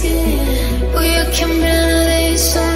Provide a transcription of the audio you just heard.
skin. You can believe something.